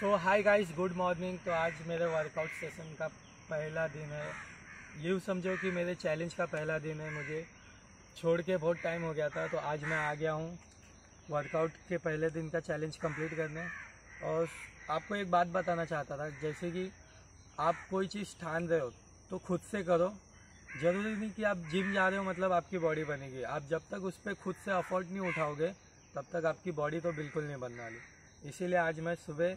So hi guys good morning तो आज मेरे वर्कआउट सेशन का पहला दिन है। यूँ समझो कि मेरे चैलेंज का पहला दिन है मुझे। छोड़ के बहुत टाइम हो गया था तो आज मैं आ गया हूँ वर्कआउट के पहले दिन का चैलेंज कंप्लीट करने। और आपको एक बात बताना चाहता था, जैसे कि आप कोई चीज़ ठान रहे हो तो खुद से करो। ज़रूरी नहीं कि आप जिम जा रहे हो मतलब आपकी बॉडी बनेगी। आप जब तक उस पर खुद से अफोर्ट नहीं उठाओगे, तब तक आपकी बॉडी तो बिल्कुल नहीं बनने वाली। इसीलिए आज मैं सुबह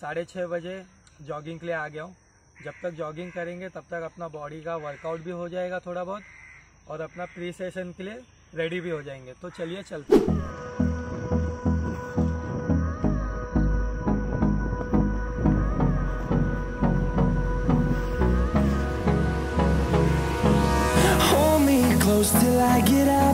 साढ़े छः बजे जॉगिंग के लिए आ गया हूँ। जब तक जॉगिंग करेंगे, तब तक अपना बॉडी का वर्कआउट भी हो जाएगा थोड़ा बहुत और अपना प्री सेशन के लिए रेडी भी हो जाएँगे। तो चलिए, चलते till I get up.